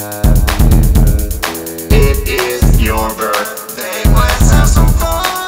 It is your birthday, let's have some fun.